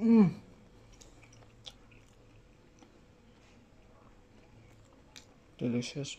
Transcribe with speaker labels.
Speaker 1: Mm. Delicious.